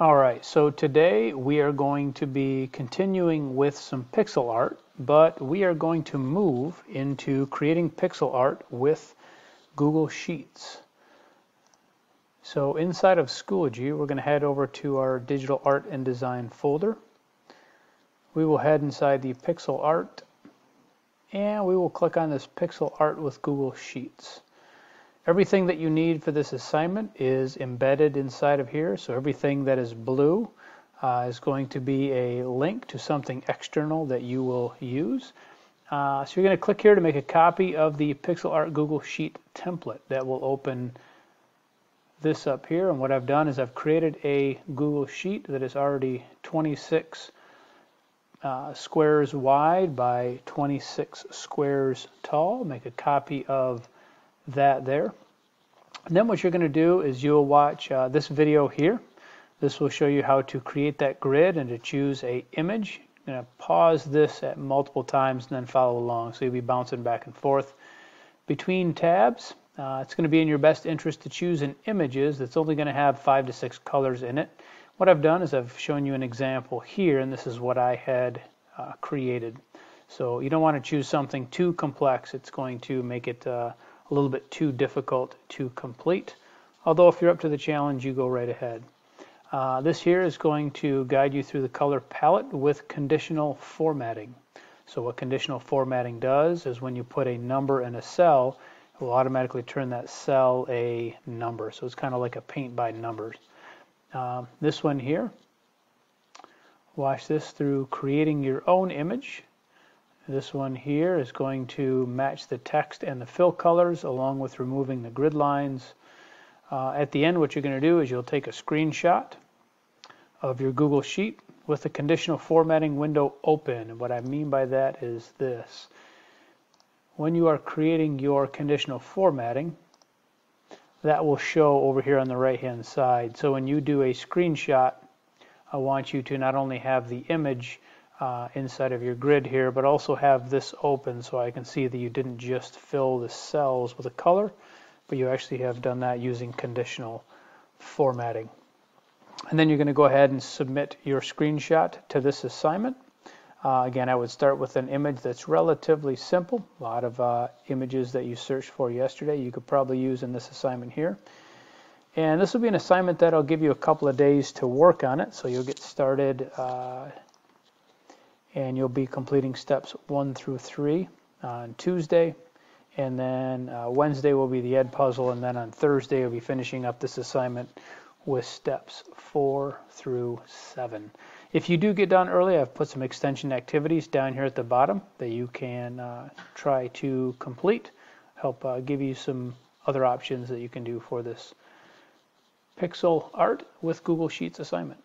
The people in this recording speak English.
All right, so today we are going to be continuing with some pixel art, but we are going to move into creating pixel art with Google Sheets. So inside of Schoology, we're going to head over to our digital art and design folder. We will head inside the pixel art and we will click on this pixel art with Google Sheets. Everything that you need for this assignment is embedded inside of here. So everything that is blue uh, is going to be a link to something external that you will use. Uh, so you're going to click here to make a copy of the Pixel Art Google Sheet template that will open this up here. And what I've done is I've created a Google Sheet that is already 26 uh, squares wide by 26 squares tall. Make a copy of that there. And then what you're going to do is you'll watch uh, this video here. This will show you how to create that grid and to choose a image. You're going to pause this at multiple times and then follow along. So you'll be bouncing back and forth between tabs. Uh, it's going to be in your best interest to choose an images that's only going to have five to six colors in it. What I've done is I've shown you an example here, and this is what I had uh, created. So you don't want to choose something too complex. It's going to make it uh, a little bit too difficult to complete. Although if you're up to the challenge, you go right ahead. Uh, this here is going to guide you through the color palette with conditional formatting. So what conditional formatting does is when you put a number in a cell, it will automatically turn that cell a number. So it's kind of like a paint by numbers. Um, this one here, watch this through creating your own image. This one here is going to match the text and the fill colors along with removing the grid lines. Uh, at the end, what you're going to do is you'll take a screenshot of your Google Sheet with the conditional formatting window open. And what I mean by that is this. When you are creating your conditional formatting, that will show over here on the right hand side. So when you do a screenshot, I want you to not only have the image uh, inside of your grid here, but also have this open so I can see that you didn't just fill the cells with a color, but you actually have done that using conditional formatting. And then you're going to go ahead and submit your screenshot to this assignment. Uh, again, I would start with an image that's relatively simple. A lot of uh, images that you searched for yesterday you could probably use in this assignment here. And this will be an assignment that I'll give you a couple of days to work on it, so you'll get started uh, and you'll be completing steps one through three on Tuesday. And then uh, Wednesday will be the Edpuzzle, and then on Thursday we'll be finishing up this assignment with steps four through seven. If you do get done early, I've put some extension activities down here at the bottom that you can uh, try to complete, help uh, give you some other options that you can do for this pixel art with Google Sheets assignment.